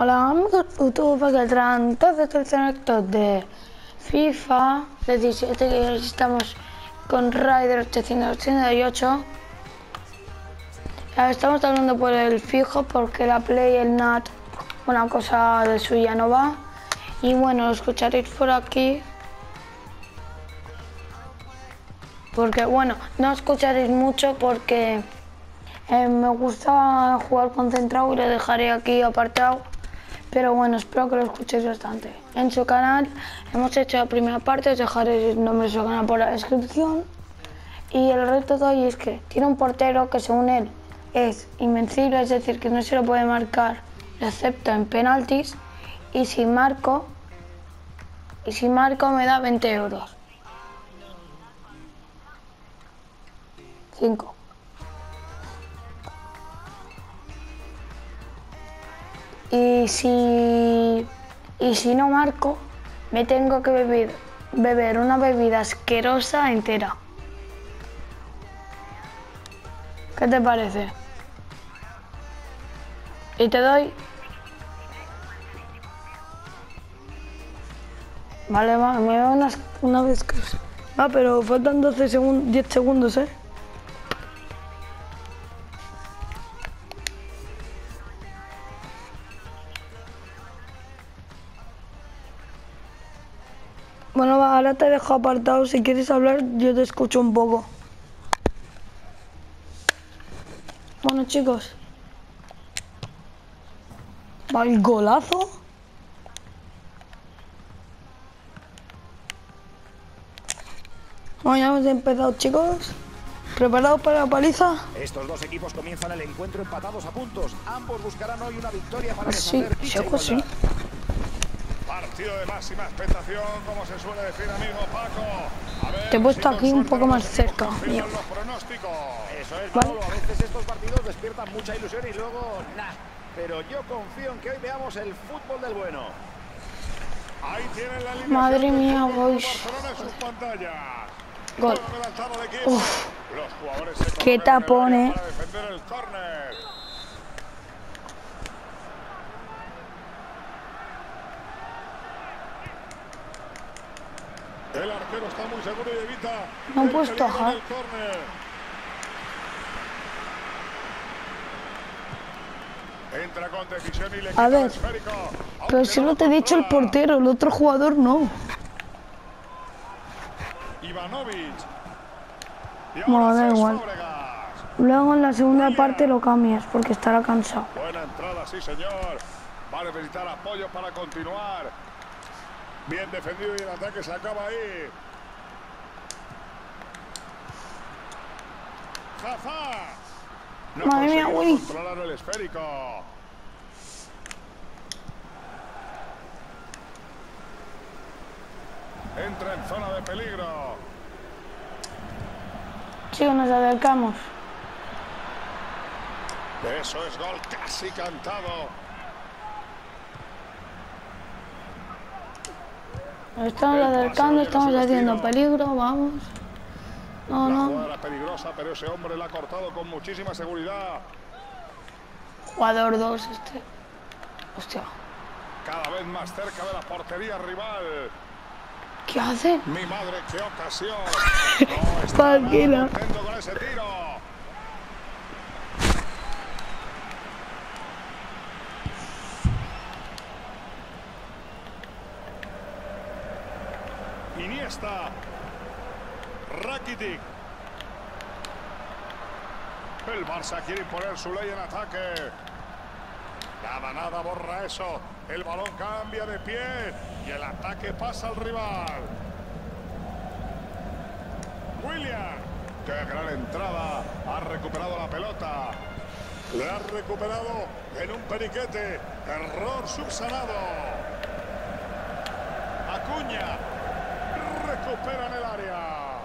Hola amigos YouTube, que traen todos estos directos de FIFA 17 que estamos con Rider 888 Estamos hablando por el fijo porque la Play el NAT una cosa de suya no va. Y bueno, lo escucharéis por aquí. Porque bueno, no escucharéis mucho porque eh, me gusta jugar concentrado y lo dejaré aquí apartado pero bueno, espero que lo escuchéis bastante. En su canal hemos hecho la primera parte, os dejaré el nombre de su canal por la descripción. Y el reto de hoy es que tiene un portero que según él es invencible, es decir, que no se lo puede marcar, excepto en penaltis. Y si marco, y si marco me da 20 euros. 5. Y si, y si no marco, me tengo que beber, beber una bebida asquerosa entera. ¿Qué te parece? Y te doy... Vale, va, me veo una, vez que... Ah, pero faltan 12 segundos, 10 segundos, ¿eh? Ahora te dejo apartado. Si quieres hablar, yo te escucho un poco. Bueno, chicos. Va el golazo. Bueno, ya hemos empezado, chicos. ¿Preparados para la paliza? Estos dos equipos comienzan el encuentro empatados a puntos. Ambos buscarán hoy una victoria para sí, sí, sí. Partido de máxima expectación, como se suele decir, amigo Paco. A ver Te he puesto si aquí un poco más cerca. confían los pronósticos. Eso es. A veces estos partidos despiertan mucha ilusión y luego, nada. Pero yo confío en que hoy veamos el fútbol del bueno. Ahí tienen la alineación Madre mía, boys. Gol. Uf. Los jugadores se Qué tapón, eh. para defender el El arquero está muy seguro y evita No han puesto ajá. Entra con decisión y le A ver, esférico, Pero si no te he dicho el portero, el otro jugador no. Ivanovic. Bueno, da igual. Luego en la segunda parte lo cambias porque estará cansado. Buena entrada, sí señor. Va a necesitar apoyo para continuar. Bien defendido y el ataque se acaba ahí. Jafá. No Madre mía, controlar el esférico. Entra en zona de peligro. Chicos, nos acercamos. Eso es gol casi cantado. Nos estamos acercando, estamos haciendo peligro, vamos. No, no. jugada peligrosa, pero ese hombre la ha cortado con muchísima seguridad. Jugador 2 este. Hostia. Cada vez más cerca de la portería rival. ¿Qué hace? Mi madre, qué ocasión. No está con ese tiro. Iniesta. Rakitic. El Barça quiere imponer su ley en ataque. Nada, nada borra eso. El balón cambia de pie y el ataque pasa al rival. William. Qué gran entrada. Ha recuperado la pelota. Le ha recuperado en un periquete. Error subsanado. Acuña. Recupera en el área.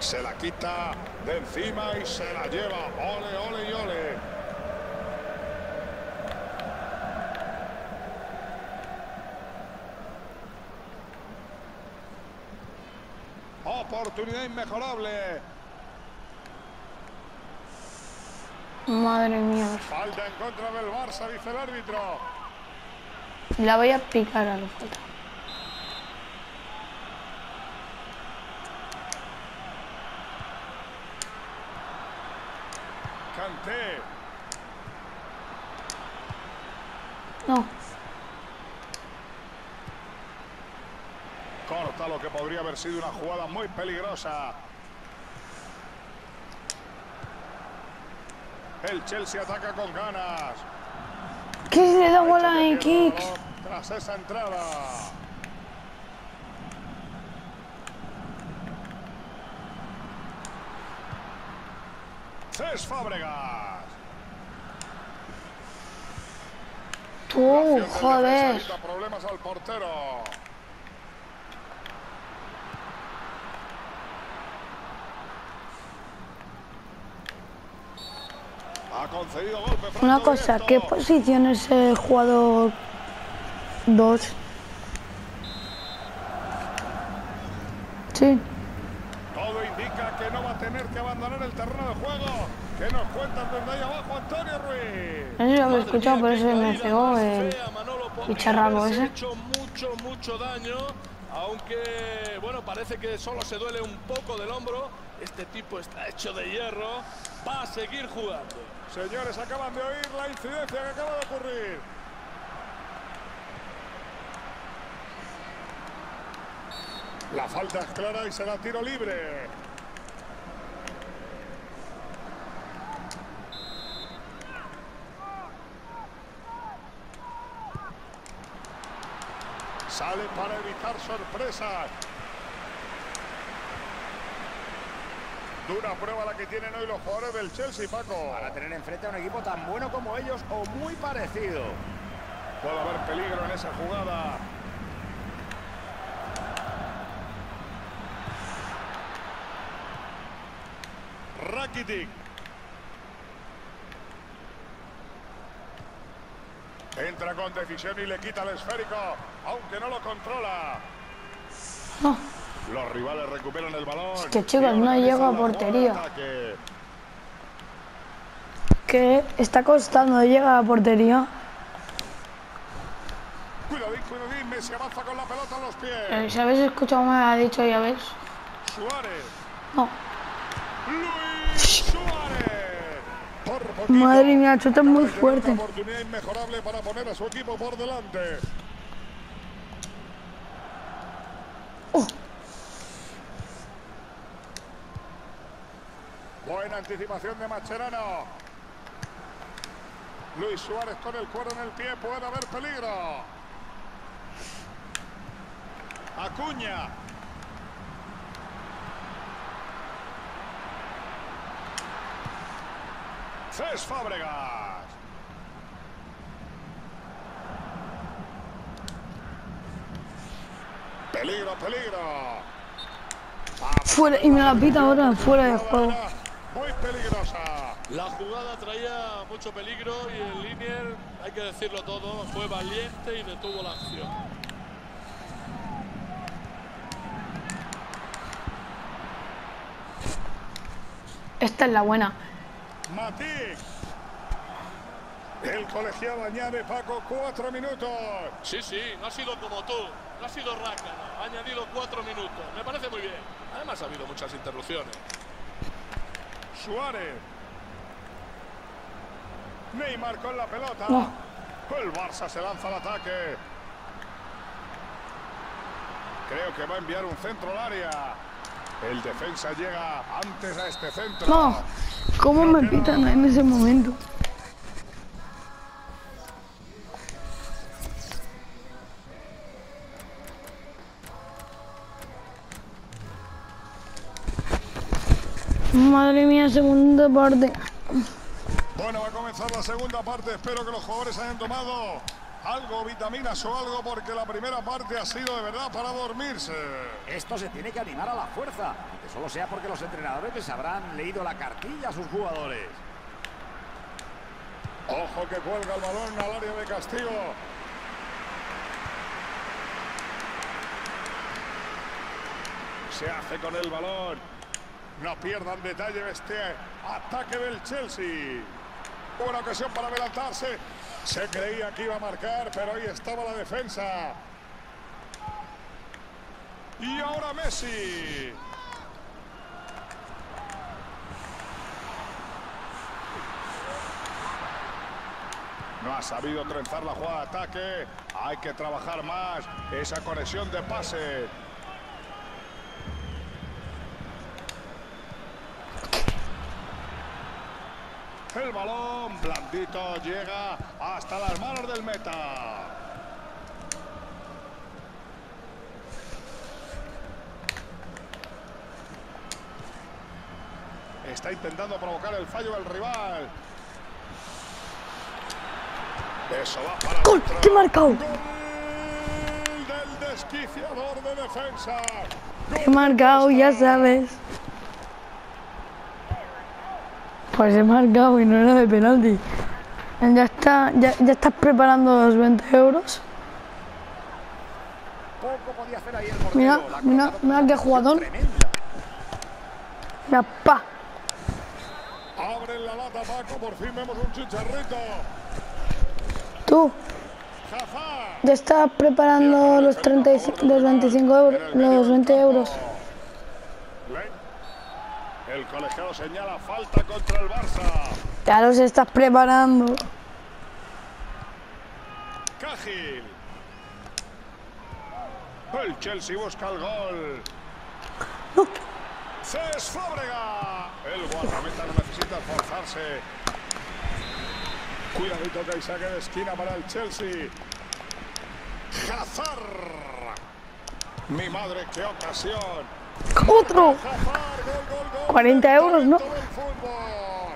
Se la quita de encima y se la lleva. Ole, ole y ole. Oportunidad inmejorable. Madre mía. Falta en contra del Barça, dice el árbitro. La voy a picar a la falta. Canté. No. Corta lo que podría haber sido una jugada muy peligrosa. El Chelsea ataca con ganas. ¿Qué se le da bola en balón Tras esa entrada. Cés Fábregas. Tú, joder. problemas al portero. Una cosa. ¿qué posición es el jugador 2? Sí. Todo indica que no va a tener que abandonar el terreno de juego. Que nos cuentan desde ahí abajo Antonio Ruiz. No sé si lo habéis escuchado, pero se me más el bicharraco ese. hecho mucho, mucho daño, aunque, bueno, parece que solo se duele un poco del hombro. Este tipo está hecho de hierro, va a seguir jugando. Señores, acaban de oír la incidencia que acaba de ocurrir. La falta es clara y será tiro libre. Sale para evitar sorpresas. Dura prueba la que tienen hoy los jugadores del Chelsea, Paco. Para tener enfrente a un equipo tan bueno como ellos o muy parecido. Puede haber peligro en esa jugada. Rakitic. Entra con decisión y le quita el esférico, aunque no lo controla. No. Los rivales recuperan el balón. Es que, chicos, no llega a portería. Que está costando llegar a la portería. Cuidadín, cuidadín, Messi avanza con la pelota en los pies. Eh, Si habéis escuchado, me ha dicho, ya ves. Suárez. No. Luis Madre mía, es muy fuerte. Oportunidad inmejorable para poner a su equipo por delante. Buena anticipación de Mascherano. Luis Suárez con el cuero en el pie. Puede haber peligro. Acuña. Cés Fábregas. Peligro, peligro. Fuera, y me la pita ahora fuera de juego. Muy peligrosa. La jugada traía mucho peligro y el Linier, hay que decirlo todo, fue valiente y detuvo la acción. Esta es la buena. Matic. El colegiado añade Paco cuatro minutos. Sí, sí, no ha sido como tú, no ha sido rácano, ha añadido cuatro minutos, me parece muy bien. Además ha habido muchas interrupciones. Suárez. Neymar con la pelota. No. El Barça se lanza al ataque. Creo que va a enviar un centro al área. El defensa llega antes a este centro. No. ¿Cómo me pitan en ese momento? Madre mía, segunda parte. Bueno, va a comenzar la segunda parte. Espero que los jugadores hayan tomado algo, vitaminas o algo, porque la primera parte ha sido de verdad para dormirse. Esto se tiene que animar a la fuerza, aunque solo sea porque los entrenadores les habrán leído la cartilla a sus jugadores. Ojo que cuelga el balón al área de castigo. Se hace con el balón. No pierdan detalle de este ataque del Chelsea. Buena ocasión para adelantarse. Se creía que iba a marcar, pero ahí estaba la defensa. Y ahora Messi. No ha sabido trenzar la jugada de ataque. Hay que trabajar más esa conexión de pase. El balón blandito llega hasta las manos del meta. Está intentando provocar el fallo del rival. Eso va para ¡Gol! ¡Qué marcado! Gol del desquiciador de defensa. He marcado, ya sabes. Pues he marcado y no era de penalti. Ya, está, ya, ya estás preparando los 20 euros. Poco podía hacer ahí el portero. Mira, mira, mira qué jugador. Ya, pa. Abren la lata, Paco. Por fin vemos un chicharrito. Tú, ya estás preparando los, 35, los 25 euros, los 20 euros. El colegiado señala falta contra el Barça. Ya los estás preparando. Cahill. El Chelsea busca el gol. Cés Fábrega. El guardameta no necesita esforzarse. Cuidadito que hay saque de esquina para el Chelsea. Hazard. Mi madre, qué ocasión. ¡Otro! Hazard, gol, gol, gol. 40 euros, ¿no? Todo el fútbol.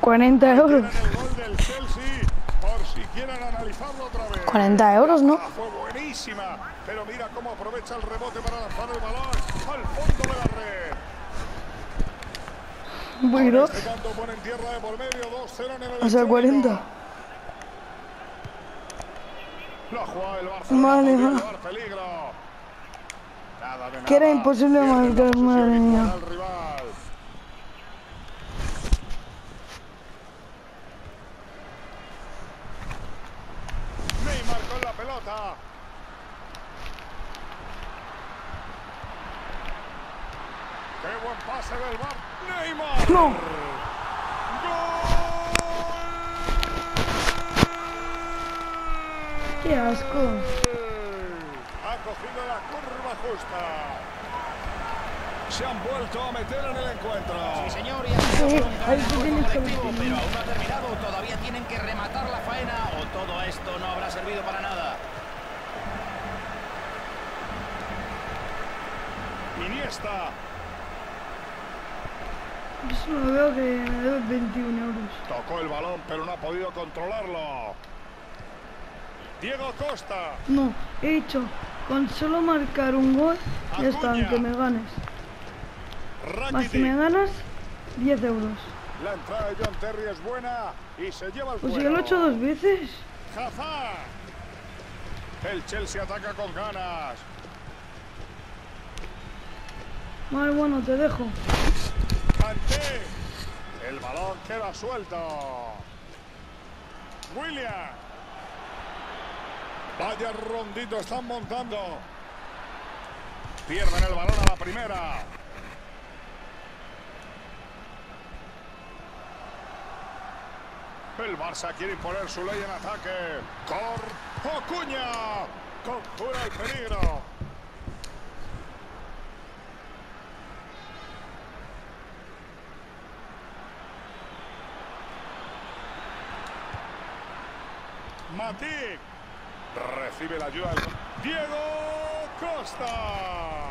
40 euros. Tienen el gol del Chelsea por si quieren analizarlo otra vez. 40 euros, ¿no? Fue buenísima, pero mira cómo aprovecha el rebote para lanzar el balón al fondo de la red. Bueno, canto pone en tierra de por medio, 2-0 en el o sea, electrónico. 40. La jugada del Barcelona Vale, va. llevar peligro. Nada de Que era imposible marcar, madre mía. Neymar con la pelota. ¡Qué buen pase del Bar! ¡Neymar! No. Qué asco. Cogido la curva justa. Se han vuelto a meter en el encuentro. Sí, señor, y un colectivo, pero aún no ha terminado. Todavía tienen que rematar la faena o todo esto no habrá servido para nada. Iniesta. Yo solo veo que me debe 21 euros. Tocó el balón, pero no ha podido controlarlo. Diego Costa. No, he dicho, con solo marcar un gol, ya está, aunque me ganes. Más si me ganas, 10 euros. La entrada de John Terry es buena y se lleva el Pues yo lo he hecho dos veces. El Chelsea ataca con ganas. Vale, bueno, te dejo. El balón queda suelto. William. Vaya rondito están montando. Pierden el balón a la primera. El Barça quiere imponer su ley en ataque. Cor Ocuña. Conjura el peligro. Matic. Recibe la ayuda. Diego Costa.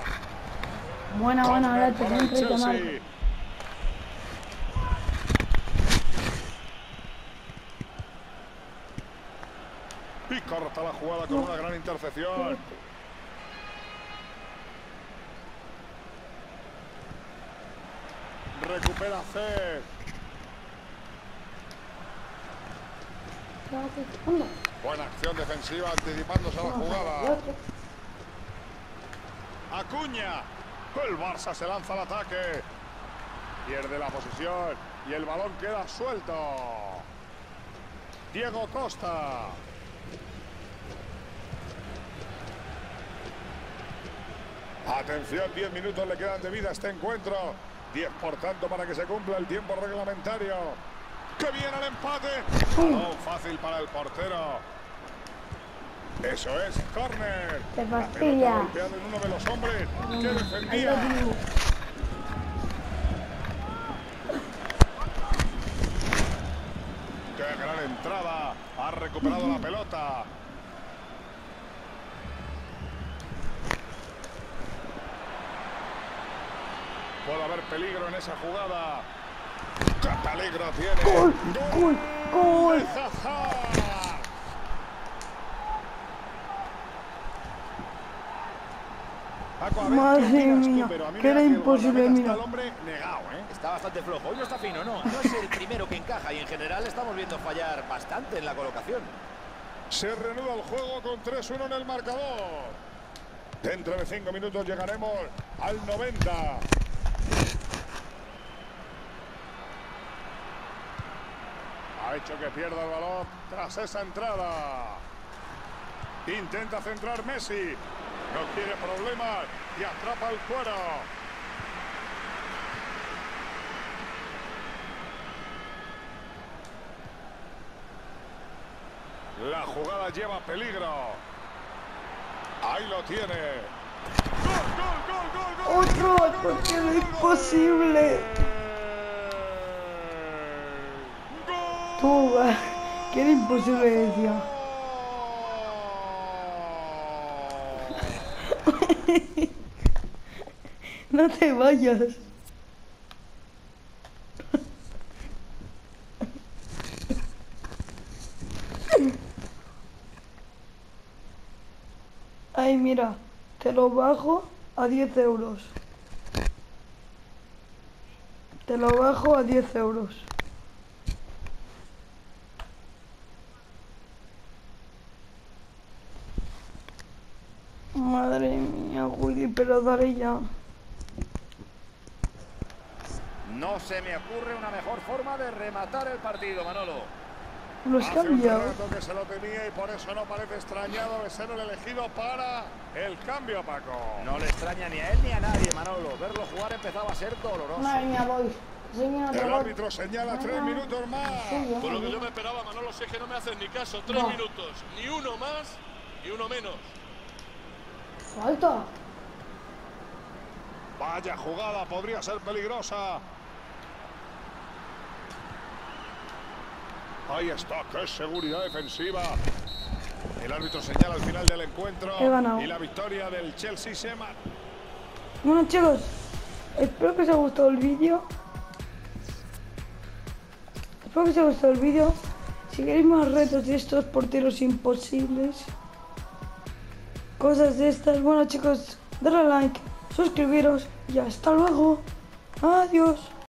Buena, buena, ahora te Para el tengo que llamar. Chelsea. Y corta la jugada con una gran intercepción. Recupera C. Buena acción defensiva anticipándose a la jugada. Acuña. El Barça se lanza al ataque. Pierde la posición. Y el balón queda suelto. Diego Costa. Atención, 10 minutos le quedan de vida a este encuentro. 10 por tanto para que se cumpla el tiempo reglamentario. ¡Que viene el empate! Balón fácil para el portero. Eso es, córner. Te La fastidia. pelota golpeada en uno de los hombres que defendía. ¡Qué gran entrada! Ha recuperado la pelota. Puede haber peligro en esa jugada. ¡Qué peligro tiene! Gol, gol, gol. Madre mía, Pero a mí que era el imposible, mira. ¿eh? Está bastante flojo. Hoy no está fino, no. No es el primero que encaja y en general estamos viendo fallar bastante en la colocación. Se reanuda el juego con 3-1 en el marcador. Dentro de 5 minutos llegaremos al 90. Ha hecho que pierda el balón tras esa entrada. Intenta centrar Messi. No quiere problemas y atrapa el cuero. La jugada lleva peligro. Ahí lo tiene. ¡Gol, gol, gol, gol! Otro, porque era imposible. ¡Gol! Tú, que era imposible, decía. No te vayas. Ay, mira, te lo bajo a 10 euros. Te lo bajo a 10 euros. Madre mía, Willy, pero dale ya. No se me ocurre una mejor forma de rematar el partido, Manolo. Lo has un cambiado. que se lo tenía y por eso no parece extrañado de ser el elegido para el cambio, Paco. No le extraña ni a él ni a nadie, Manolo. Verlo jugar empezaba a ser doloroso. Madre mía, voy. El árbitro señala tres minutos más. Sí, yo, Por lo que yo. me esperaba, Manolo, si es que no me hacen ni caso. Tres No. minutos. Ni uno más, ni uno menos. Falta. Vaya jugada, podría ser peligrosa. Ahí está, qué seguridad defensiva. El árbitro señala al final del encuentro He ganado. y la victoria del Chelsea se marca. Bueno chicos, espero que os haya gustado el vídeo. Espero que os haya gustado el vídeo. Si queréis más retos de estos porteros imposibles, cosas de estas, bueno chicos, darle like, suscribiros y hasta luego. Adiós.